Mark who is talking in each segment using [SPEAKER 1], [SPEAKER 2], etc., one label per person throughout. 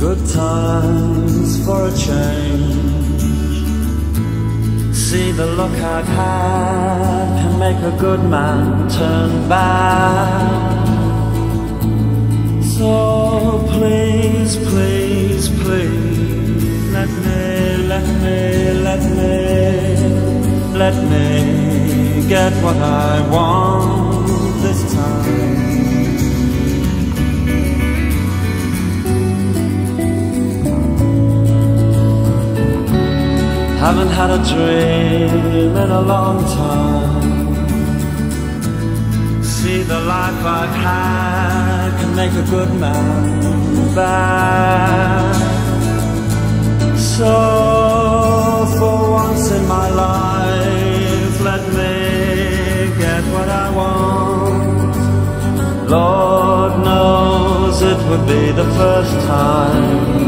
[SPEAKER 1] Good times for a change. See the look I've had can make a good man turn bad. So please, please, please, let me, let me, let me, let me get what I want I haven't had a dream in a long time. See the life I've had can make a good man bad. So for once in my life, let me get what I want. Lord knows it would be the first time.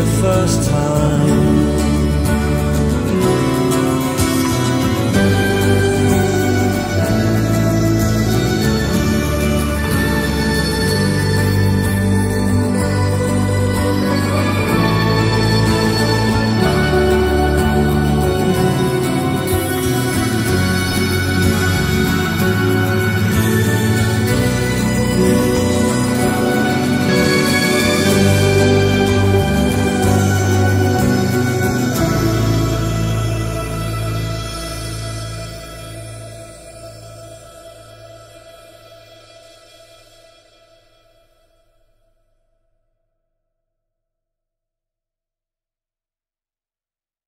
[SPEAKER 1] The first time